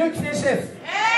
Luc Vissef. Hey!